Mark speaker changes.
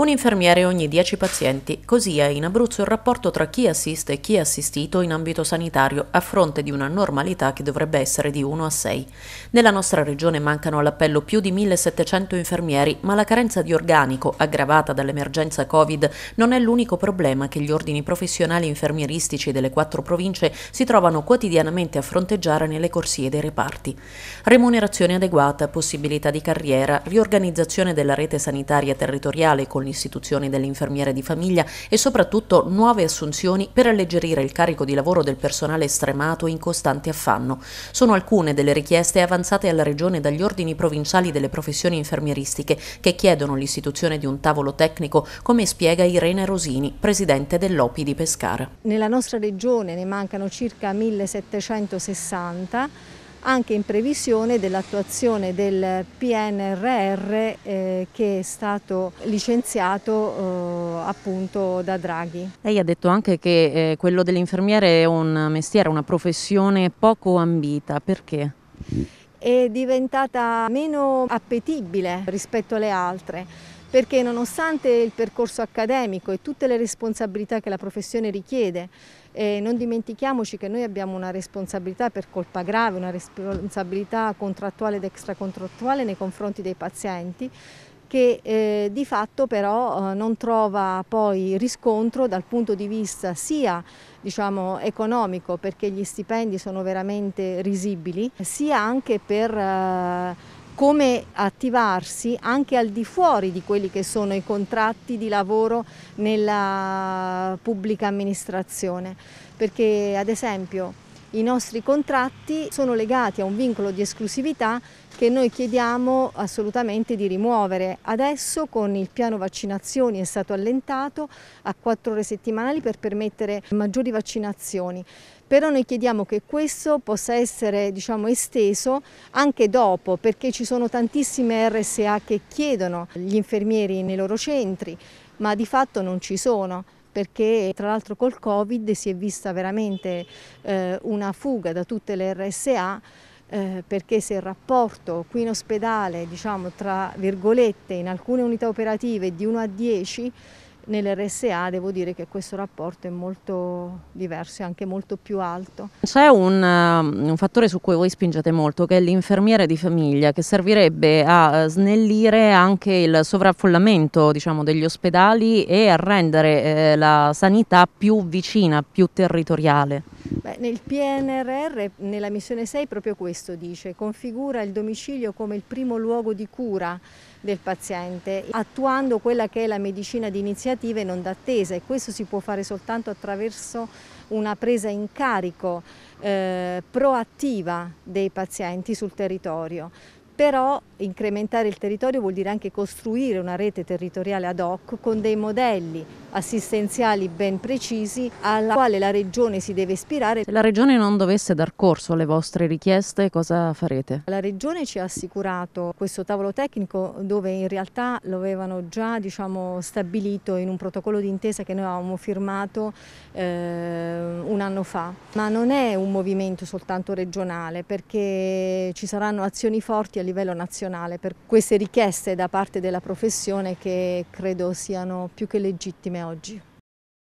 Speaker 1: Un infermiere ogni 10 pazienti, così è in Abruzzo il rapporto tra chi assiste e chi è assistito in ambito sanitario, a fronte di una normalità che dovrebbe essere di 1 a 6. Nella nostra regione mancano all'appello più di 1700 infermieri, ma la carenza di organico, aggravata dall'emergenza Covid, non è l'unico problema che gli ordini professionali infermieristici delle quattro province si trovano quotidianamente a fronteggiare nelle corsie dei reparti. Remunerazione adeguata, possibilità di carriera, riorganizzazione della rete sanitaria territoriale con l'istituzione dell'infermiere di famiglia e soprattutto nuove assunzioni per alleggerire il carico di lavoro del personale stremato in costante affanno. Sono alcune delle richieste avanzate alla Regione dagli ordini provinciali delle professioni infermieristiche che chiedono l'istituzione di un tavolo tecnico, come spiega Irene Rosini, presidente dell'OPI di Pescara.
Speaker 2: Nella nostra regione ne mancano circa 1760 anche in previsione dell'attuazione del PNRR eh, che è stato licenziato eh, appunto da Draghi.
Speaker 1: Lei ha detto anche che eh, quello dell'infermiere è un mestiere, una professione poco ambita, perché?
Speaker 2: È diventata meno appetibile rispetto alle altre perché nonostante il percorso accademico e tutte le responsabilità che la professione richiede, eh, non dimentichiamoci che noi abbiamo una responsabilità per colpa grave, una responsabilità contrattuale ed extracontrattuale nei confronti dei pazienti, che eh, di fatto però eh, non trova poi riscontro dal punto di vista sia diciamo, economico perché gli stipendi sono veramente risibili, sia anche per eh, come attivarsi anche al di fuori di quelli che sono i contratti di lavoro nella pubblica amministrazione, perché ad esempio i nostri contratti sono legati a un vincolo di esclusività che noi chiediamo assolutamente di rimuovere. Adesso con il piano vaccinazioni è stato allentato a quattro ore settimanali per permettere maggiori vaccinazioni però noi chiediamo che questo possa essere diciamo, esteso anche dopo perché ci sono tantissime RSA che chiedono gli infermieri nei loro centri ma di fatto non ci sono perché tra l'altro col Covid si è vista veramente eh, una fuga da tutte le RSA eh, perché se il rapporto qui in ospedale, diciamo tra virgolette, in alcune unità operative di 1 a 10 Nell'RSA devo dire che questo rapporto è molto diverso e anche molto più alto.
Speaker 1: C'è un, uh, un, fattore su cui voi spingete molto che è l'infermiere di famiglia che servirebbe a snellire anche il sovraffollamento diciamo, degli ospedali e a rendere eh, la sanità più vicina, più territoriale.
Speaker 2: Beh, nel PNRR, nella missione 6 proprio questo dice, configura il domicilio come il primo luogo di cura del paziente, attuando quella che è la medicina di iniziativa e non d'attesa e questo si può fare soltanto attraverso una presa in carico eh, proattiva dei pazienti sul territorio. Però incrementare il territorio vuol dire anche costruire una rete territoriale ad hoc con dei modelli assistenziali ben precisi alla quale la Regione si deve ispirare.
Speaker 1: Se la Regione non dovesse dar corso alle vostre richieste cosa farete?
Speaker 2: La Regione ci ha assicurato questo tavolo tecnico dove in realtà lo avevano già diciamo, stabilito in un protocollo d'intesa che noi avevamo firmato eh, un anno fa, ma non è un movimento soltanto regionale perché ci saranno azioni forti a livello nazionale per queste richieste da parte della professione che credo siano più che legittime rebelde.